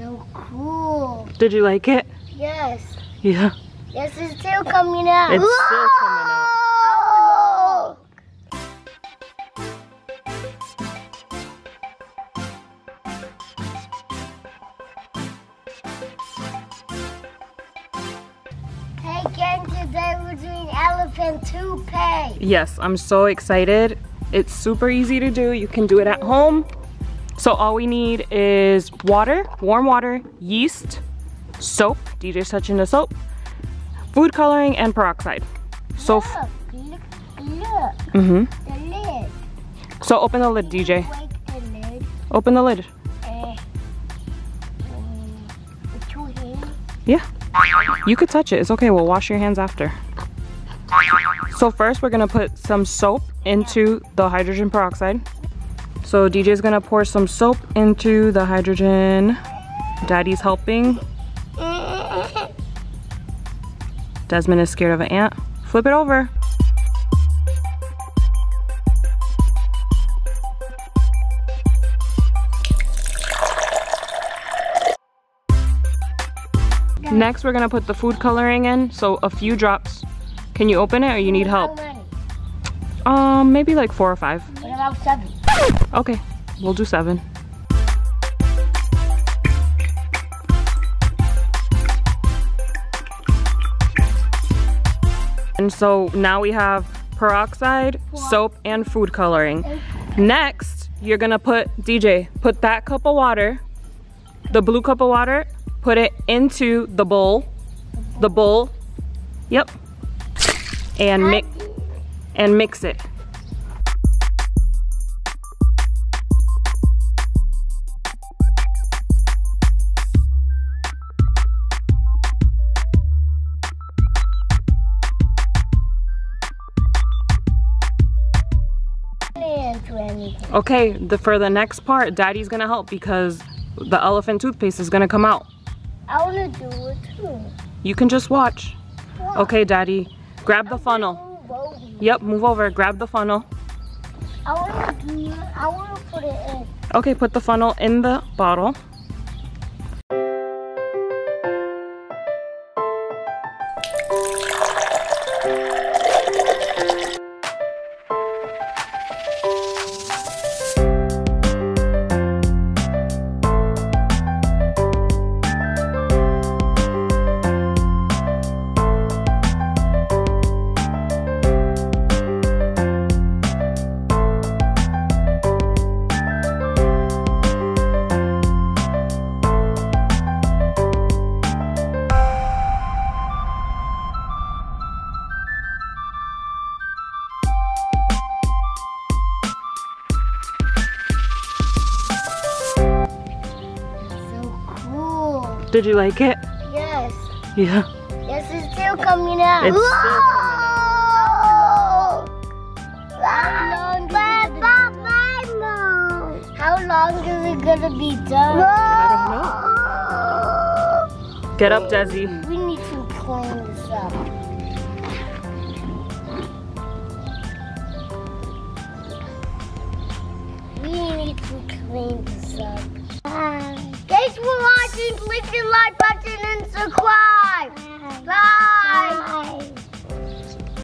so cool. Did you like it? Yes. Yeah. Yes, it's still coming out. It's still coming out. out. Hey gang, today we're doing elephant toothpaste. Yes, I'm so excited. It's super easy to do. You can do it at home. So all we need is water, warm water, yeast, soap, DJ's touching the soap, food coloring, and peroxide. So, Look, look, look, mm-hmm. the lid. So open the lid, DJ. The lid. Open the lid. Uh, um, two hands. Yeah. You could touch it. It's okay. We'll wash your hands after. So first we're gonna put some soap into the hydrogen peroxide. So DJ's gonna pour some soap into the hydrogen. Daddy's helping. Desmond is scared of an ant. Flip it over. Next we're gonna put the food coloring in. So a few drops. Can you open it or you need help? Um, maybe like four or five. What about seven? Okay, we'll do seven. And so now we have peroxide, soap, and food coloring. Next, you're gonna put, DJ, put that cup of water, the blue cup of water, put it into the bowl, the bowl, yep, and mix, and mix it. Anything. Okay, the, for the next part, Daddy's gonna help because the elephant toothpaste is gonna come out. I wanna do it too. You can just watch. Okay, Daddy, grab the funnel. Whoa. Yep, move over, grab the funnel. I wanna do. I wanna put it in. Okay, put the funnel in the bottle. Did you like it? Yes. Yeah. Yes, it's still coming out. It's still coming How long, How long is it gonna be done? I don't know. Get up, Desi. We need to clean this up. We need to clean click the like button and subscribe.